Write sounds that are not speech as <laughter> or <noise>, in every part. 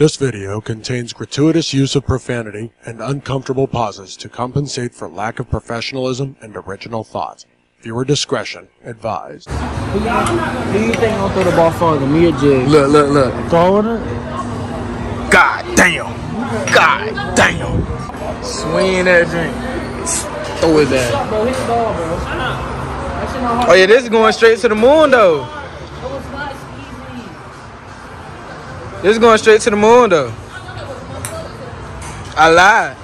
This video contains gratuitous use of profanity and uncomfortable pauses to compensate for lack of professionalism and original thought. Viewer discretion advised. Who you think gonna throw the ball farther, me or Jay? Look, look, look. Throwing it? God damn. God damn. Swing that drink. Throw it bro. Oh yeah, this is going straight to the moon though. This is going straight to the moon though. I lied.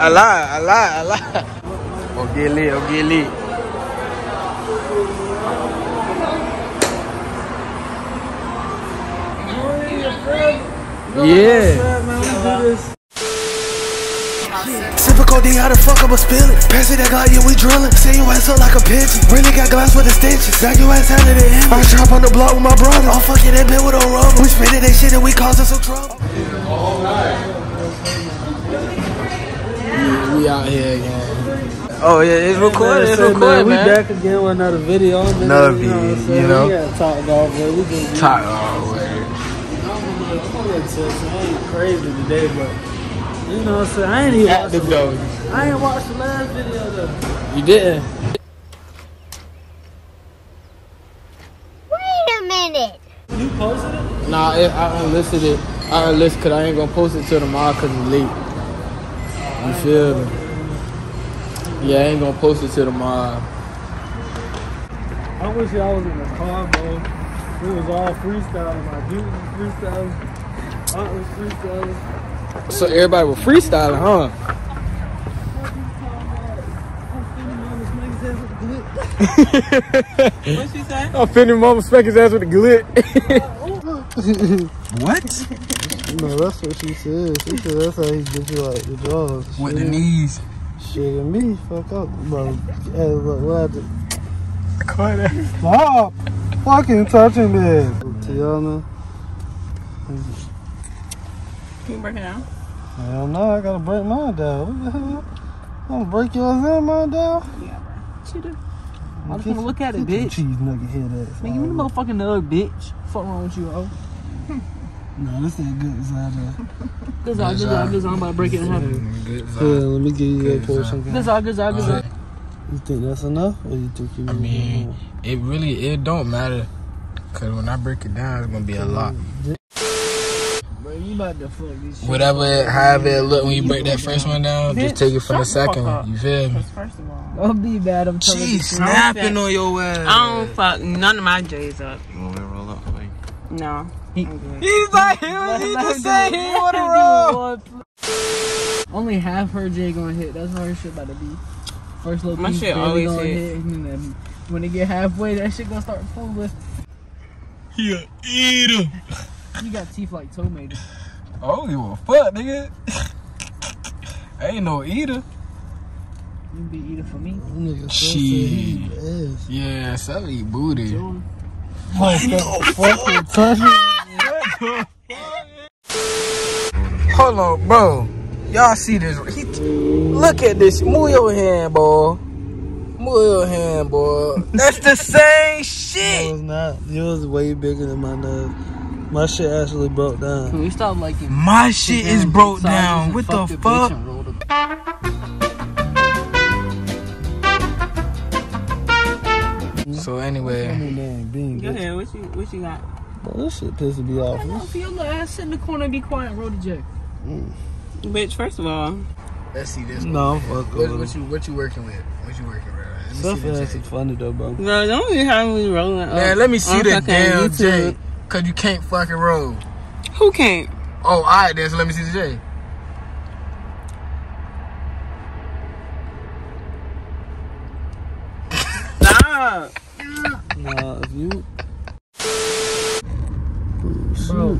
I lied. I lied. I lied. Oh, get lit. Oh, get lit. Yeah. Sippin' codeine, how the fuck I'ma spill it? Pass it that Glock, yeah, we drillin'. Say your ass up like a pigeon. Really got glass with the stitches. Back your ass out of the end. I trap on the block with my brother. Oh, fuck yeah, that bit with a rubber. We spit it, that shit, and we causing some trouble. We out here again. Oh yeah, it's recording. It's So, recording, we back again with another video. Another You know what video, you know? We got talked off, but we just Talk all way. I'm a little tipsy. I ain't crazy today, but you know what I'm saying? I ain't even watched Active the, though. I ain't watched the last video though. You didn't. Wait a minute. You posted it? Nah, it, I unlisted it. I unlisted because I ain't gonna post it till tomorrow because it's late. You feel me? Yeah, I ain't gonna post it till tomorrow. I wish y'all was in the car, bro. It was all freestyling. My dude was freestyling. Aunt was freestyling. So everybody was freestyling, huh? What she say? I'm finna mama smack his ass with the glit. <laughs> what? No, that's what she said. She said that's how he gets you like the jaws. With the knees. Shit and me, fuck up, bro. Hey, look, what I. Cut that. Stop fucking touching me. Tiana. Can you break it down? Hell no, I gotta break mine down. What the hell? I'm gonna break yours and mine down. Yeah, What you do? I'm just Get- wanna look at it, get them bitch. Cheese nugget head ass. Man, give me the motherfucking nug, bitch. Fuck wrong with you, oh? No, this ain't good inside there. <laughs> This all, this all, this. I'm about to break it in half. Yeah, let me give you that portion. This all, this all, this all. You think that's enough, or you think you I mean, it really it don't matter. Cause when I break it down, it's gonna be a lot. Bro, you about to fuck this shit. Whatever, it, however it look when you break that first one down, just take it from the shut the fuck second. up. You feel me? First of all, Don't be bad, I'm telling you. She's snapping on your ass. I don't fuck none of my J's up. You want me to roll up? Like, No. He's like, he was he just saying he want to roll. Only half her J gonna hit. That's how her shit about to be. First little My piece shit barely always gonna hit. and then when it get halfway, that shit gonna start fooling. He a eater. You got teeth like tomato. Oh, you a fuck, nigga. I <laughs> ain't no eater. You be eating for me. Shit. Yeah, so eat booty. Fucking touch me. Hold on, bro. Y'all see this? He, look at this. Move your hand, boy. Move your hand, boy. That's the same No, shit. it's not. Yours way bigger than my nose. My shit actually broke down. Can we stop liking? My shit is broke down. What the fuck? So anyway, Damn, being Go ahead. What you, what you got? Bro, this shit pissing me off. No, for your little ass sit in the corner and be quiet and roll the J. Mm. Bitch, first of all, let's see this. No, I'm fucking What, what you what you working with? What you working with? Let me Stuff see the ass is funny though, bro. no, don't be having me rolling up. Man, let me see on the damn YouTube. J. Cause you can't fucking roll. Who can't? Oh, alright then. So let me see the J. Stop. Nah, if you. Bro,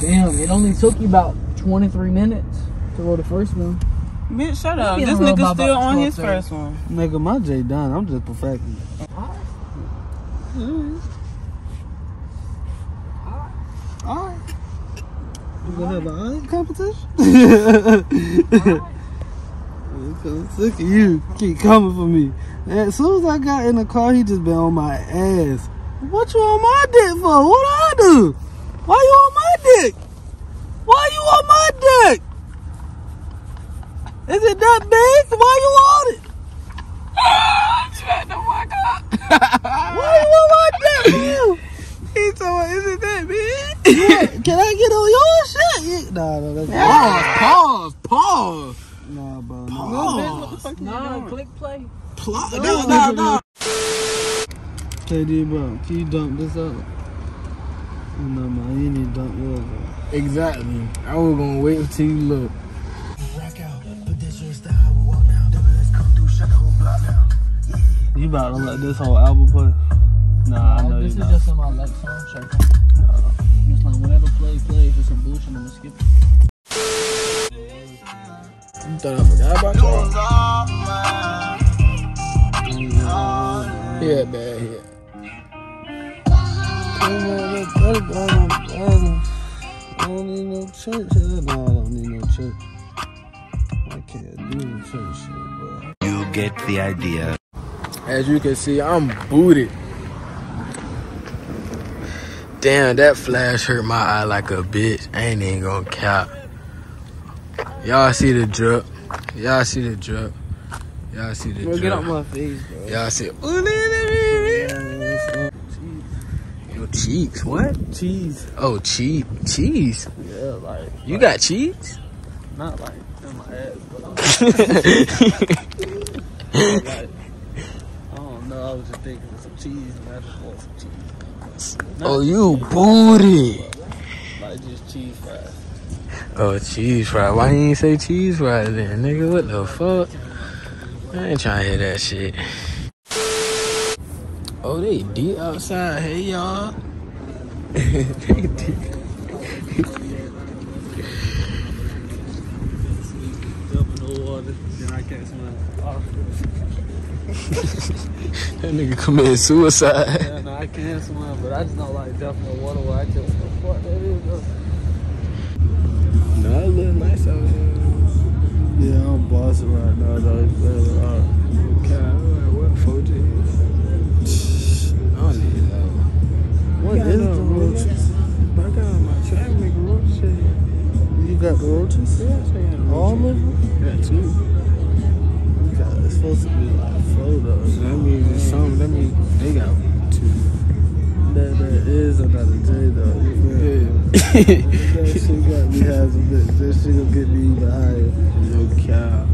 damn, it only took you about 23 minutes to roll the first one. Bitch, shut up. This rolled nigga still on his first one. Nigga, my J done. I'm just perfecting it. Alright. You gonna have an eye competition? <laughs> Sick of you. Keep coming for me. As soon as I got in the car, he just been on my ass. What you on my dick for? What I do? Why you on my dick? Why you on my dick? Is it that big? Why you on it? Why you on my dick, man? <laughs> He told me, is it that big? Can I get on your shit? Nah, no, that's Pause, pause, pause. Nah, bro. Pause. No, click play. Pl- no, no, no. KD, bro, can you dump this up? No, man, you need to dump yours. Bro. Exactly. I was gonna wait until you look. You about to let this whole album play? Nah, I know this you is not. just in my like song check. Just like whenever play play, if it's some bullshit, I'm gonna skip it. You thought I forgot about y'all? Yeah, bad here. I don't need no church. No, I don't need no church. I can't do church shit, bro. You get the idea. As you can see, I'm booted. Damn, that flash hurt my eye like a bitch. I ain't even gonna cap. Y'all see the drip. Y'all see the drip. Y'all see the Bro, drip. get out my face, bro. Y'all see. Your cheeks. What? Cheese. Oh, cheese. Cheese. Yeah, like, You got cheese? not like in my ass, but I'm <laughs> like, I don't know. I was just thinking of some cheese, and I just want some cheese. Oh, you booty. Like just cheese fries. Oh, cheese fry. Why you ain't say cheese fry then, nigga? What the fuck? I ain't trying to hear that shit. Oh, they deep outside. Hey, y'all. they deep. Jump in the water, then I can't swim. That nigga committed suicide. Yeah, no, I can swim, but I just don't like jumping in the water where I can't. Fuck that is, though. No, it look nice out here. Yeah, I'm bossing right now, though. Okay, what 4G? I don't even know. what got is no the roaches. roaches? I got on my track, nigga, roach shit. You got the roaches? All of them? Yeah, two. God, it's supposed to be like That shit got me bit. That shit gonna get me even higher. no cow.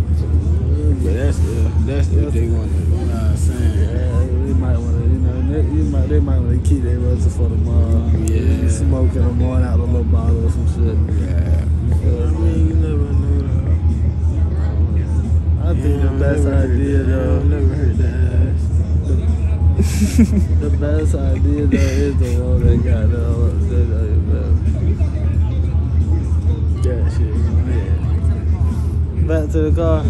But that's the that's if they want to. You know what I'm saying? Yeah, they might want to, you know, they, you might, they might want to keep their roaches for tomorrow. Yeah. You smoke in the morning out a little bottle or some shit. Yeah. I mean, you never know I think the best idea, though. though, Never heard that. the best idea, though, is the one that got the, back to the car.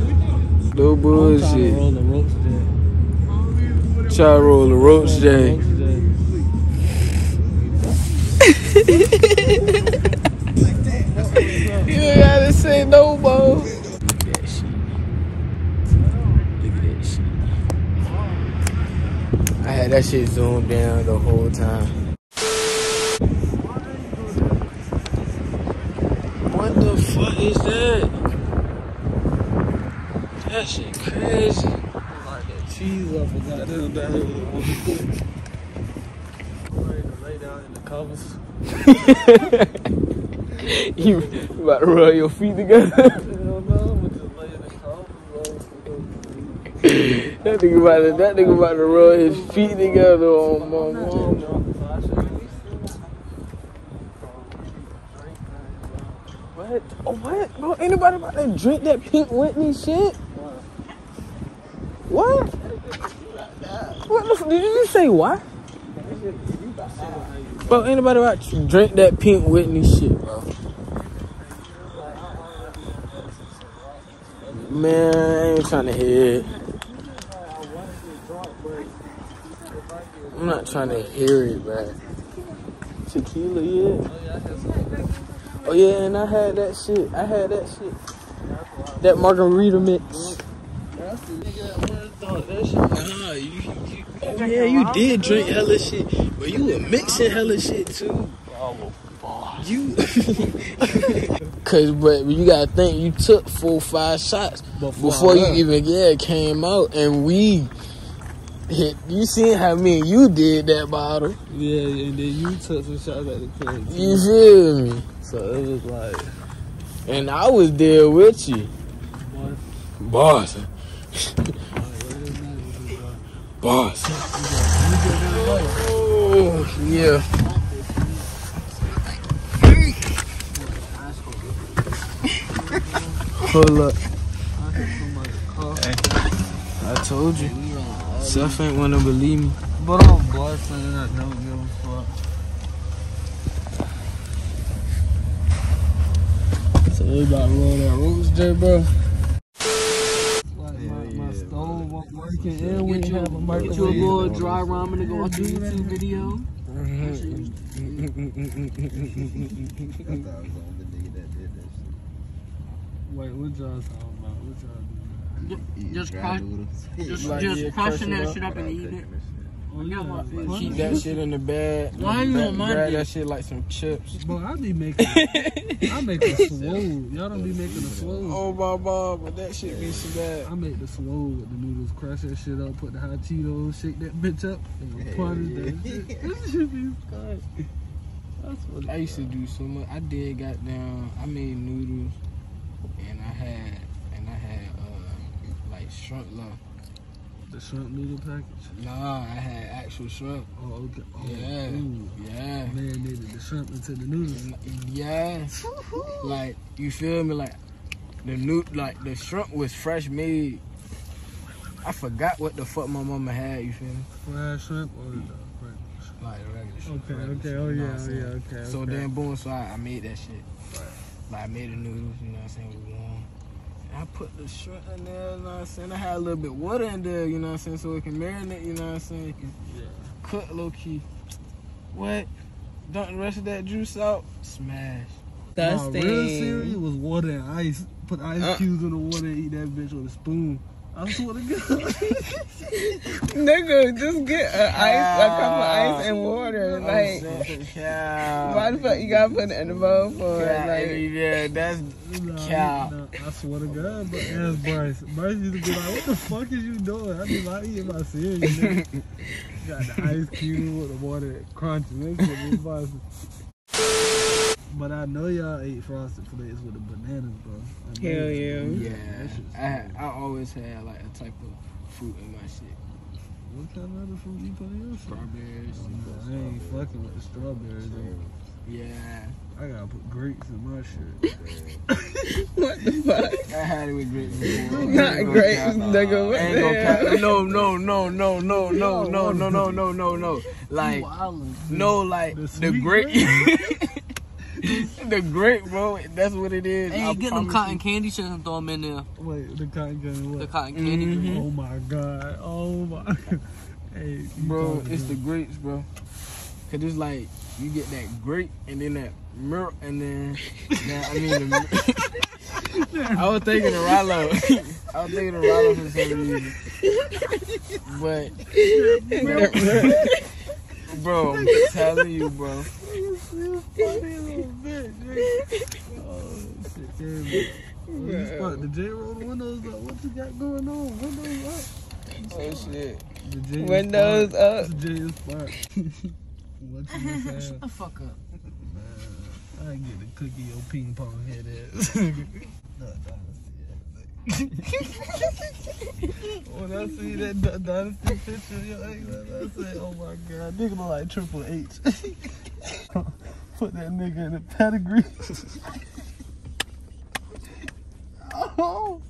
No I'm trying to bullshit. roll the ropes today. Try to roll the. Ropes today. You ain't gotta say no more. Look at that shit. Look at that shit. I had that shit zoomed down the whole time. What the fuck is that? That shit crazy. Like that cheese up and got them down here. Ready to lay down in the covers. You about to rub your feet together? Hell no, I'm just lay in the covers. that nigga about to, that nigga about to rub his feet together on my mom. What? Oh, what? Bro, anybody about to drink that pink Whitney shit? What? What the did you just say what? Bro, anybody about to drink that pink Whitney shit, bro? Man, I ain't trying to hear it. I'm not trying to hear it, bro. Tequila, yeah. Oh yeah, and I had that shit. I had that shit. That margarita mix. Nah, you, you, oh yeah, you did drink hella shit, but you were mixing hella shit too. you. <laughs> Cause, but you gotta think, you took four, five shots before, you I- even yeah came out, and we hit. You seen how me and you did that bottle? Yeah, and then you took some shots at the club. too. You feel me? So it was like, And I was there with you, boss. Boss. Oh, yeah. Hold up. I told you. Self ain't wanna believe me. but I'm busting and I don't give a fuck. So we about to roll that roots, J, bro. Like my, my stove wasn't and we Get have a you, microwave. get you a little dry ramen to go watch a YouTube video. Wait, what y'all talking about? What y'all doing? Just crush, just, Like, just yeah, crushing it that up. shit up and eating it. Keep that shit in the bag. <laughs> Why you on my grab that shit like some chips. Bro, I be making, I make a <laughs> swole. Y'all don't be making the swole. Oh my god, but that shit be so bad. I make the swole with the noodles, crush that shit up, put the hot Cheetos, shake that bitch up, and punish that shit. <laughs> This shit be fun. That's what I used to do so much. I did goddamn. I made noodles, and I had and I had uh like shrimp love. The shrimp noodle package. Nah, I had actual shrimp. Oh, okay. Oh, Yeah, Ooh. yeah, Marinated the shrimp into the noodles. yeah. like you feel me? Like the new, like the shrimp was fresh made. I forgot what the fuck my mama had. You feel me? Fried shrimp or the regular Like the regular shrimp. Okay, regular okay, shrimp, oh yeah, oh yeah, okay. So okay. then boom, so I, I made that shit. Like I made the noodles, you know what I'm saying, with warm. And I put the shrimp in there, you know what I'm saying? I had a little bit of water in there, you know what I'm saying, so it can marinate, you know what I'm saying? It can cook low key. What? Dump the rest of that juice out, smash. My real cereal was water and ice. Put ice Uh. cubes in the water and eat that bitch with a spoon. I swear to God. Nigga, just get a ice, a cup of ice and water. Like, why the fuck you gotta put it in the bowl for? Cow, Like, yeah, that's Nah, Cow. nah, I swear to God, but ask Bryce. Bryce used to be like, "What the fuck is you doing?" I be like, "Eating my cereal." nigga." <laughs> Got the ice cube with the water crunching. That shit was busting. But I know y'all ate frosted flakes with the bananas, bro. I Hell you- yeah. Yeah, I I always had like a type of fruit in my shit. What kind of other fruit you put in your shit? Strawberries. I ain't fucking with the strawberries. though. Yeah, I gotta put grapes in my shit. what the fuck? I had it with grapes before. Not grapes, nigga. What I ain't the gonna hell? cap. No, no, no, no, no, no, no, no, no, no, no, no. Like, no, like The the sweet grape. <laughs> the grape, bro. That's what it is. Hey, I get them cotton you. candy shit and throw them in there. Wait, the cotton candy The cotton candy. Mhm. Oh my god. Oh my. <laughs> hey, Bro, talking it's the about- grapes, bro. Cause it's like you get that grape and then that milk and then, <laughs> then I mean the, I was thinking of Rallo. I was thinking of Rallo for some reason. But bro, I'm telling you, bro. funny little bitch. nigga. Oh shit, yeah. Oh, you spot the J roll windows up. What you got going on? Windows up. Oh shit. The J is Windows spot. up. The J is spot. <laughs> what you been <laughs> saying? Shut the fuck up. I get the cookie your ping pong head ass. <laughs> when I see that D- dynasty picture of your ex, I say, oh my god, nigga look like Triple H. Put that nigga in a pedigree. <laughs> oh,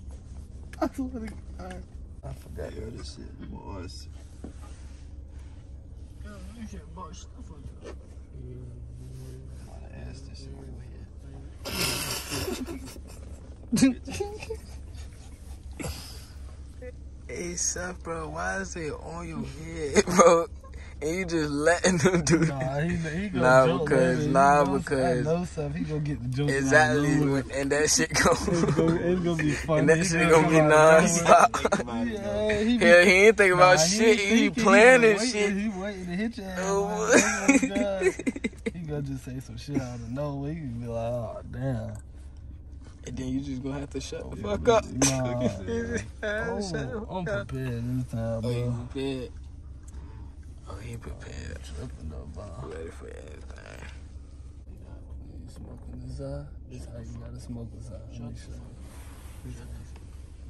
I swear to God. I forgot where this shit was. ask this Hey Seth, bro, why is it on your head, bro? And you just letting <laughs> them do Nah, that? he, he gonna Nah, jump because- later. He nah, knows- because- I know stuff. He gonna get the joke. Exactly, when- and that shit <laughs> go, gonna, it's gonna be <laughs> funny. and that He shit gonna be come out of Yeah, he be- Hell, he ain't think about Nah, shit. ain't He, thinking, planning waiting, shit. He waiting to hit your ass. Oh, like, oh my God. He gonna just say some shit out of nowhere, you can be like, oh damn. And then you just gonna have to shut the Yeah, fuck but- up. Nah. Yeah, oh, I'm, shut I'm up. prepared this time, Oh, you bro. prepared? Oh, he prepared. Tripping though, bro. Ready for everything. You smoking this side? This how you gotta smoke this. Let me show. This,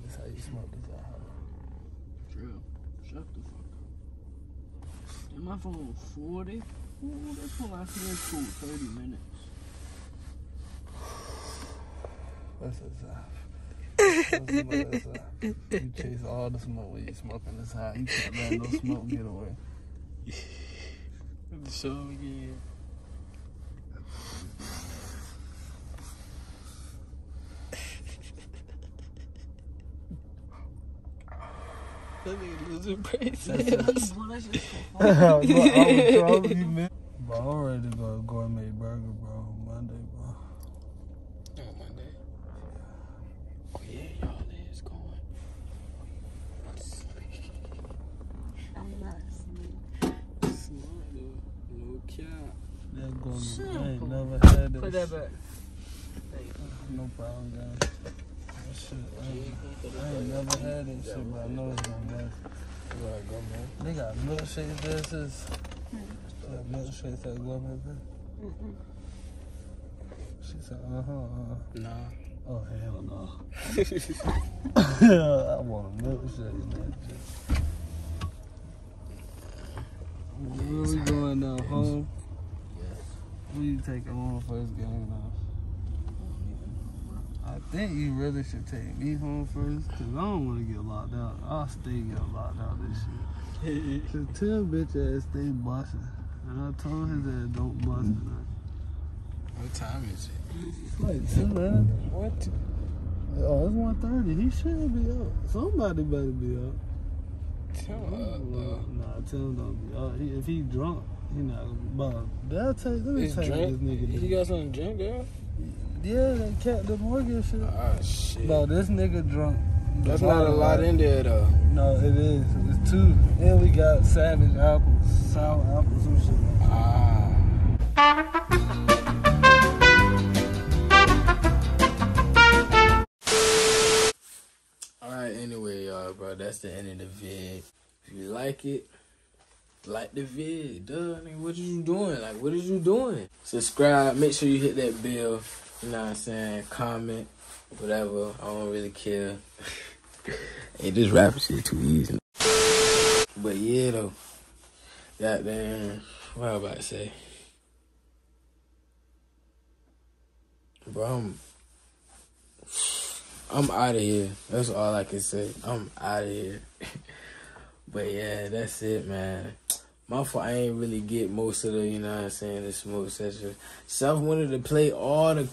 this how you smoke this side. Drill. Shut the fuck up. And my phone 40? Ooh, this one last me cool 30 minutes. What's this side? Let's smoke this. You chase all the smoke when you smoking this high. You can't let no smoke get away. Show him. That nigga losing brain cells. <laughs> Boy, that's just so <laughs> Bro, hard. I was trolling you, <laughs> man. Bro, I'm ready to go to gourmet burger, bro. Monday, bro. Oh, Monday. Oh, yeah, y'all is going. I'm not asleep. Smart, though. No cap. That gourmet. Shit, I ain't put- never had that. Put that back. No problem, guys. That shit, I ain't, I ain't never had that shit, but I know it's gonna last. Right, go, man. They got milkshakes there, sis. Got milkshakes at gourmet burger. She said, uh huh, uh Nah. Oh, hell no. <laughs> <laughs> I want a milkshake, man. Where we going now? Home? You taking home first game now? I think you really should take me home first, cause I don't want to get locked out. I'll stay get locked out this shit. So tell bitch ass stay busting. And I told his ass don't bust tonight. What time is it? It's like two, man. What? Oh, it's 1.30. He should be up. Somebody better be up. Tell up, nah, tell him don't be up. He, if he drunk, he know. But they'll take, let me It's take drink. this nigga. You got something to drink, girl? Yeah, they kept the mortgage shit. Ah, shit. Bro, this nigga drunk. That's not a lot in there, though. No, it is. It's two. And we got savage apples, sour apples, some shit. Ah. Alright, anyway, y'all, bro, that's the end of the vid. If you like it, like the vid. Duh, mean, what are you doing? Like, what is you doing? Subscribe, make sure you hit that bell. You know what I'm saying? Comment, whatever. I don't really care. <laughs> hey, this rapping shit too easy. But yeah, though. Goddamn, what I about to say? Bro, I'm, I'm out of here. That's all I can say. I'm out of here. <laughs> but yeah, that's it, man. My fault. I ain't really get most of the, you know what I'm saying, the smoke session. Self wanted to play all the,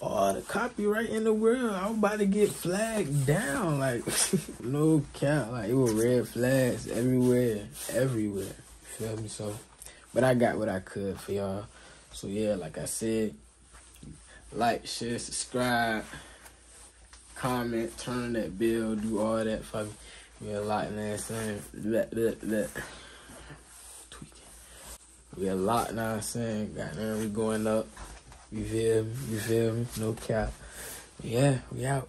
all the copyright in the world. I'm about to get flagged down, like <laughs> no count. Like it was red flags everywhere, everywhere. You feel me? So, but I got what I could for y'all. So yeah, like I said, like, share, subscribe, comment, turn that bell, do all that me. We a lot, you know what saying? That, that, that. We a lot, you know what I'm saying? Goddamn, we going up. You feel me? You feel me? No cap. Yeah, we out.